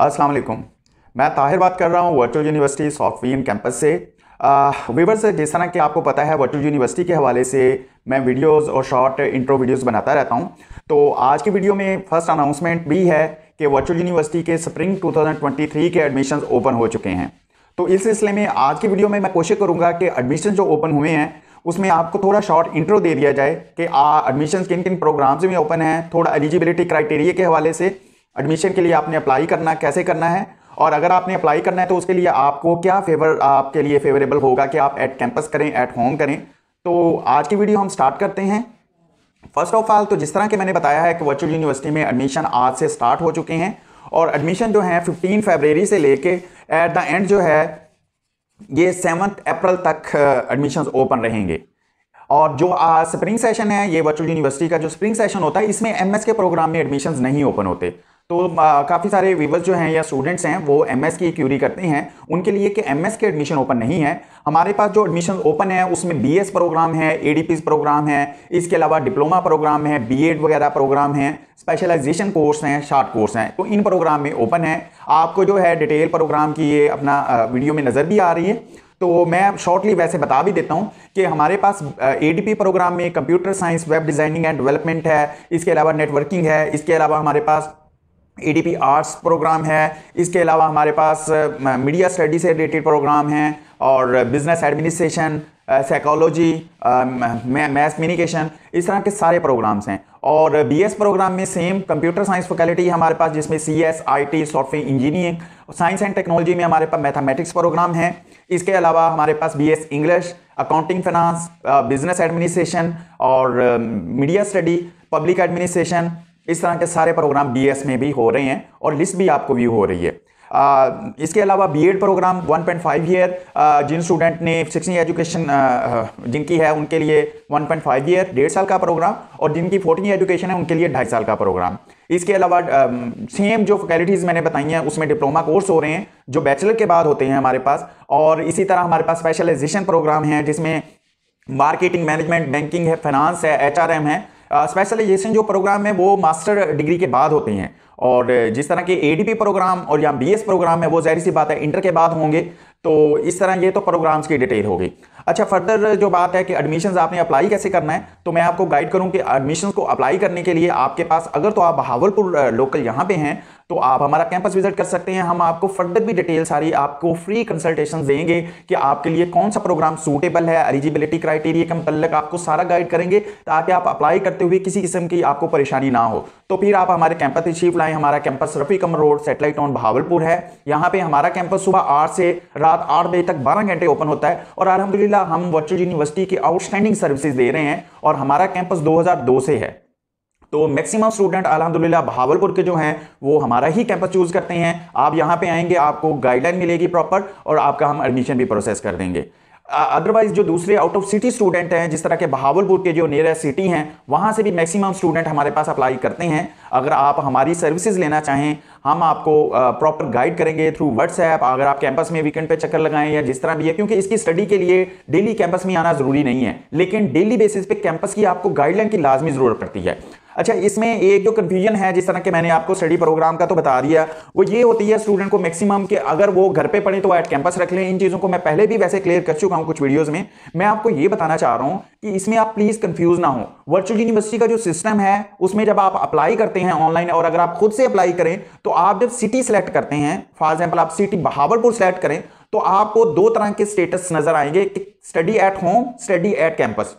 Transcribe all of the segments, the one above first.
वालेकुम। मैं ताहिर बात कर रहा हूँ वर्चुअल यूनिवर्सिटी सॉफ्टवेयर कैंपस से। वीवर्स जिस तरह कि आपको पता है वर्चुअल यूनिवर्सिटी के हवाले से मैं वीडियोस और शॉर्ट इंट्रो वीडियोस बनाता रहता हूँ। तो आज की वीडियो में फ़र्स्ट अनाउंसमेंट भी है कि वर्चुअल यूनिवर्सिटी के स्प्रिंग 2023 के एडमिशन्स ओपन हो चुके हैं। तो इस सिलसिले में आज की वीडियो में मैं कोशिश करूँगा कि एडमिशन जो ओपन हुए हैं, उसमें आपको थोड़ा शॉर्ट इंट्रो दे दिया जाए कि एडमिशन किन किन प्रोग्राम्स में ओपन हैं, थोड़ा एलिजिबिलिटी क्राइटेरिया के हवाले से एडमिशन के लिए आपने अप्लाई करना, कैसे करना है? और अगर आपने अप्लाई करना है तो उसके लिए आपको क्या फेवर आपके लिए फेवरेबल होगा कि आप एट कैंपस करें एट होम करें? तो आज की वीडियो हम स्टार्ट करते हैं। फ़र्स्ट ऑफ़ ऑल तो जिस तरह के मैंने बताया है कि वर्चुअल यूनिवर्सिटी में एडमिशन आज से स्टार्ट हो चुके हैं, और एडमिशन जो है 15 फरवरी से लेके एट द एंड जो है, ये सेवन्थ अप्रैल तक एडमिशन ओपन रहेंगे। और जो स्प्रिंग सेशन है, ये वर्चुअल यूनिवर्सिटी का जो स्प्रिंग सेशन होता है, इसमें एमएस के प्रोग्राम में एडमिशन्स नहीं ओपन होते। तो काफ़ी सारे व्यूवर्स जो हैं या स्टूडेंट्स हैं, वो एमएस की क्यूरी करते हैं। उनके लिए कि एमएस के एडमिशन ओपन नहीं है। हमारे पास जो एडमिशन ओपन है, उसमें बीएस प्रोग्राम है एडीपीस प्रोग्राम है, इसके अलावा डिप्लोमा प्रोग्राम है बीएड वगैरह प्रोग्राम है स्पेशलाइजेशन कोर्स हैं शार्ट कोर्स हैं। तो इन प्रोग्राम में ओपन है। आपको जो है डिटेल प्रोग्राम की ये अपना वीडियो में नज़र भी आ रही है। तो मैं शॉर्टली वैसे बता भी देता हूँ कि हमारे पास एडीपी प्रोग्राम में computer science web designing and development है। इसके अलावा नेटवर्किंग है। इसके अलावा हमारे पास एडीपी आर्ट्स प्रोग्राम है। इसके अलावा हमारे पास मीडिया स्टडी से रिलेटेड प्रोग्राम हैं और business administration psychology math communication इस तरह के सारे प्रोग्राम्स हैं। और बीएस प्रोग्राम में सेम कंप्यूटर साइंस फैकल्टी है हमारे पास, जिसमें CS IT software engineering science and technology में हमारे पास मैथमेटिक्स प्रोग्राम है। इसके अलावा हमारे पास BS English accounting finance business administration और मीडिया स्टडी पब्लिक एडमिनिस्ट्रेशन इस तरह के सारे प्रोग्राम बीएस में भी हो रहे हैं और लिस्ट भी आपको व्यू हो रही है। आ, इसके अलावा बीएड प्रोग्राम 1.5 पॉइंट ईयर जिन स्टूडेंट ने शिक्षण एजुकेशन जिनकी है उनके लिए 1.5 पॉइंट ईयर डेढ़ साल का प्रोग्राम और जिनकी फोर्टिंग एजुकेशन है उनके लिए ढाई साल का प्रोग्राम। इसके अलावा सेम जो फैकल्टीज़ मैंने बताई हैं उसमें डिप्लोमा कोर्स हो रहे हैं जो बैचलर के बाद होते हैं हमारे पास और इसी तरह हमारे पास स्पेशलाइजेशन प्रोग्राम है जिसमें मार्केटिंग मैनेजमेंट बैंकिंग है फाइनेंस है एचआरएम है स्पेशलाइजेशन जो प्रोग्राम है, वो मास्टर डिग्री के बाद होते हैं। और जिस तरह के एडीपी प्रोग्राम और या बीएस प्रोग्राम है, वो जहरी सी बात है इंटर के बाद होंगे। तो इस तरह ये तो प्रोग्राम्स की डिटेल होगी। अच्छा फर्दर जो बात है कि एडमिशन आपने अप्लाई कैसे करना है तो मैं आपको गाइड करूँ कि एडमिशन को अप्लाई करने के लिए आपके पास, अगर तो आप बहावलपुर लोकल यहाँ पे हैं तो आप हमारा कैंपस विज़िट कर सकते हैं। हम आपको फर्दर भी डिटेल सारी आपको फ्री कंसल्टेशन देंगे कि आपके लिए कौन सा प्रोग्राम सूटेबल है एलिजिबिलिटी क्राइटेरिया के मतलब आपको सारा गाइड करेंगे, ताकि आप अप्लाई करते हुए किसी किस्म की आपको परेशानी ना हो। तो फिर आप हमारे कैंपस तशीफ लाएँ। हमारा campus Rafi Qamar road satellite town Bahawalpur है। यहाँ पे हमारा कैंपस सुबह आठ से रात आठ बजे तक बारह घंटे ओपन होता है। और अलहमदिल्ला हम वर्चुअल यूनिवर्सिटी की आउटस्टैंडिंग सर्विसेज़ दे रहे हैं और हमारा कैंपस 2002 से है। तो मैक्सिमम स्टूडेंट अलहमदिल्ला भावलपुर के जो हैं, वो हमारा ही कैंपस चूज़ करते हैं। आप यहाँ पे आएँगे, आपको गाइडलाइन मिलेगी प्रॉपर और आपका हम एडमिशन भी प्रोसेस कर देंगे। अदरवाइज़ जो दूसरे आउट ऑफ़ सिटी स्टूडेंट हैं, जिस तरह के बहावलपुर के जो नियरेस्ट सिटी हैं, वहाँ से भी मैक्सिमम स्टूडेंट हमारे पास अप्लाई करते हैं। अगर आप हमारी सर्विसेज़ लेना चाहें, हम आपको प्रॉपर गाइड करेंगे थ्रू व्हाट्सएप अगर आप कैंपस में वीकेंड पे चक्कर लगाएँ या जिस तरह भी है, क्योंकि इसकी स्टडी के लिए डेली कैंपस में आना ज़रूरी नहीं है। लेकिन डेली बेसिस पे कैंपस की आपको गाइडलाइन की लाजमी ज़रूरत पड़ती है। अच्छा इसमें एक जो कंफ्यूजन है, जिस तरह के मैंने आपको स्टडी प्रोग्राम का तो बता दिया, वो ये होती है स्टूडेंट को मैक्सिमम कि अगर वो घर पे पढ़े तो एट कैंपस रख लें इन चीज़ों को। मैं पहले भी वैसे क्लियर कर चुका हूँ कुछ वीडियोस में। मैं आपको ये बताना चाह रहा हूँ कि इसमें आप प्लीज़ कंफ्यूज ना हो। वर्चुअल यूनिवर्सिटी का जो सिस्टम है, उसमें जब आप अप्लाई करते हैं ऑनलाइन और अगर आप खुद से अप्लाई करें तो आप जब सिटी सेलेक्ट करते हैं फॉर एग्ज़ाम्पल आप सिटी बहावलपुर सेलेक्ट करें तो आपको दो तरह के स्टेटस नज़र आएँगे study at home study at campus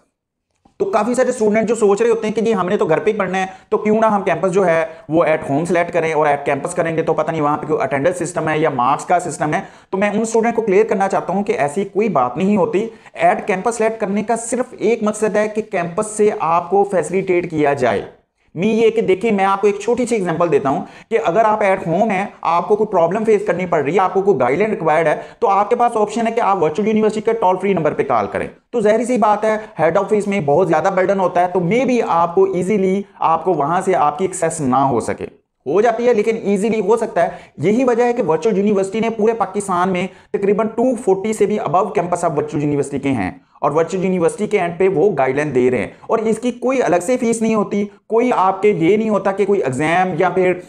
तो काफ़ी सारे स्टूडेंट जो सोच रहे होते हैं कि जी, हमने तो घर पे ही पढ़ना है तो क्यों ना हम कैंपस जो है, वो एट होम सेलेक्ट करें और एट कैंपस करेंगे तो पता नहीं वहाँ पे कोई अटेंडेंस सिस्टम है या मार्क्स का सिस्टम है। तो मैं उन स्टूडेंट को क्लियर करना चाहता हूँ कि ऐसी कोई बात नहीं होती। एट कैंपस सेलेक्ट करने का सिर्फ़ एक मकसद है कि कैंपस से आपको फैसिलिटेट किया जाए। मी ये कि देखिए, मैं आपको एक छोटी सी एग्जांपल देता हूँ कि अगर आप एट होम है, आपको कोई प्रॉब्लम फेस करनी पड़ रही है, आपको कोई गाइडलाइन रिक्वायर्ड है तो आपके पास ऑप्शन है कि आप वर्चुअल यूनिवर्सिटी के टोल फ्री नंबर पे कॉल करें। तो जहरी सी बात है हेड ऑफ़िस में बहुत ज़्यादा बर्डन होता है तो मे भी आपको ईजिली आपको वहाँ से आपकी एक्सेस ना हो सके। हो जाती है, लेकिन इजीली हो सकता है। यही वजह है कि वर्चुअल यूनिवर्सिटी ने पूरे पाकिस्तान में तकरीबन 240 से भी above campus of virtual university के हैं। और वर्चुअल यूनिवर्सिटी के एंड पे वो गाइडलाइन दे रहे हैं। और इसकी कोई अलग से फ़ीस नहीं होती, कोई आपके ये नहीं होता कि कोई एग्ज़ाम या फिर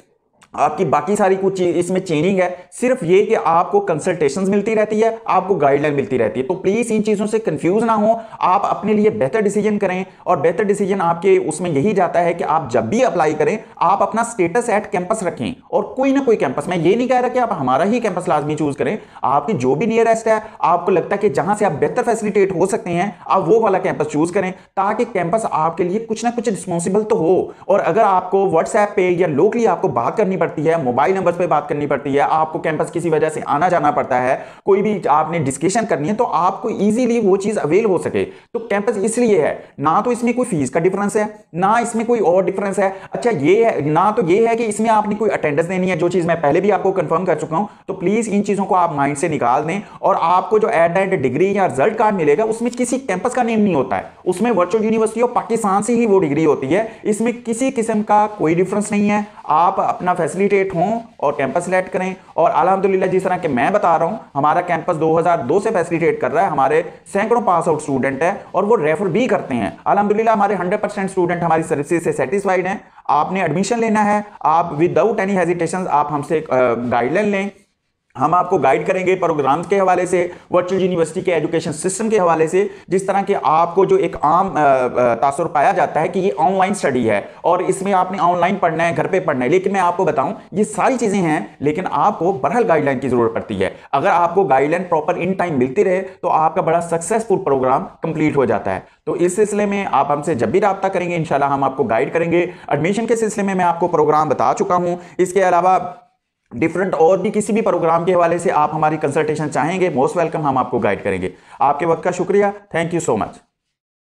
आपकी बाकी सारी कुछ इसमें चेंजिंग है, सिर्फ़ ये कि आपको कंसल्टेशंस मिलती रहती है, आपको गाइडलाइन मिलती रहती है। तो प्लीज़ इन चीज़ों से कंफ्यूज ना हो, आप अपने लिए बेहतर डिसीज़न करें और बेहतर डिसीज़न आपके उसमें यही जाता है कि आप जब भी अप्लाई करें, आप अपना स्टेटस एट कैंपस रखें। और कोई ना कोई कैंपस मैं ये नहीं कह रहा कि आप हमारा ही कैंपस लाजमी चूज़ करें। आपकी जो भी नियरेस्ट है, आपको लगता है कि जहाँ से आप बेहतर फैसिलिटेट हो सकते हैं, आप वो वाला कैंपस चूज़ करें, ताकि कैंपस आपके लिए कुछ ना कुछ रिस्पॉन्सिबल तो हो। और अगर आपको व्हाट्सएप पे या लोकली आपको बात करनी पड़ती है, मोबाइल नंबर पे बात करनी पड़ती है, आपको कैंपस किसी वजह से आना जाना पड़ता है, कोई भी आपने डिस्कशन करनी है तो आपको इजीली वो चीज़ अवेल हो सके। तो कैंपस इसलिए है, ना तो इसमें कोई फ़ीस का डिफरेंस है, ना इसमें कोई और डिफरेंस है। अच्छा ये है, ना तो ये है कि इसमें आपने कोई अटेंडेंस देनी है, जो चीज़ मैं पहले भी आपको कंफर्म कर चुका हूँ तो प्लीज़ इन चीज़ों को आप माइंड से निकाल दें और आपको जो एट एंड डिग्री या रिज़ल्ट कार्ड मिलेगा, उसमें किसी कैंपस का नेम नहीं होता है। उसमें वर्चुअल यूनिवर्सिटी ऑफ़ पाकिस्तान से ही वो डिग्री होती है। इसमें किसी किस्म का कोई डिफरेंस नहीं है। आप अपना फैसिलिटेट हों और कैंपस सिलेक्ट करें। और अलहमदिल्ला जिस तरह के मैं बता रहा हूँ, हमारा कैंपस 2002 से फैसिलिटेट कर रहा है। हमारे सैकड़ों पास आउट स्टूडेंट है और वो रेफर भी करते हैं। अलहमदिल्ला हमारे 100 परसेंट स्टूडेंट हमारी सर्विस से सेटिस्फाइड हैं। आपने एडमिशन लेना है। आप विदाउट एनी हेजिटेशन आप हमसे गाइडलाइन लें। हम आपको गाइड करेंगे प्रोग्राम्स के हवाले से वर्चुअल यूनिवर्सिटी के एजुकेशन सिस्टम के हवाले से, जिस तरह के आपको जो एक आम तासर पाया जाता है कि ये ऑनलाइन स्टडी है और इसमें आपने ऑनलाइन पढ़ना है, घर पे पढ़ना है। लेकिन मैं आपको बताऊँ, ये सारी चीज़ें हैं, लेकिन आपको बरहल गाइडलाइन की ज़रूरत पड़ती है। अगर आपको गाइडलाइन प्रॉपर इन टाइम मिलती रहे तो आपका बड़ा सक्सेसफुल प्रोग्राम कंप्लीट हो जाता है। तो इस सिलसिले में आप हमसे जब भी रब्ता करेंगे, इंशाल्लाह हम आपको गाइड करेंगे। एडमिशन के सिलसिले में मैं आपको प्रोग्राम बता चुका हूँ। इसके अलावा डिफरेंट और भी किसी भी प्रोग्राम के हवाले से आप हमारी कंसल्टेशन चाहेंगे मोस्ट वेलकम हम आपको गाइड करेंगे। आपके वक्त का शुक्रिया। Thank you so much